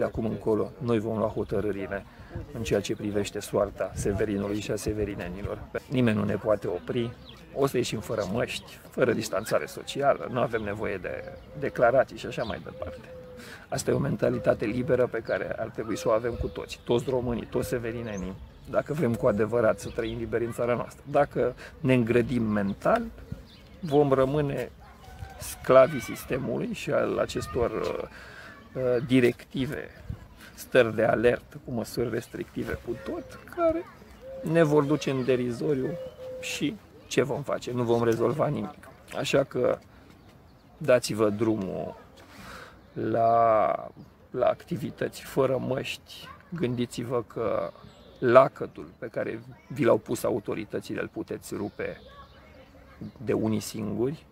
de acum încolo noi vom lua hotărârile în ceea ce privește soarta Severinului și a Severinenilor. Nimeni nu ne poate opri, o să ieșim fără măști, fără distanțare socială, nu avem nevoie de declarații și așa mai departe. Asta e o mentalitate liberă pe care ar trebui să o avem cu toți, toți românii, toți severinenii, dacă vrem cu adevărat să trăim liber în țara noastră. Dacă ne îngrădim mental, vom rămâne sclavii sistemului și al acestor uh, uh directive, stări de alertă cu măsuri restrictive cu tot, care ne vor duce în derizoriu și ce vom face? Nu vom rezolva nimic. Așa că dați-vă drumul la, la activități fără măști. Gândiți-vă că lacătul pe care vi l-au pus autoritățile îl puteți rupe de unii singuri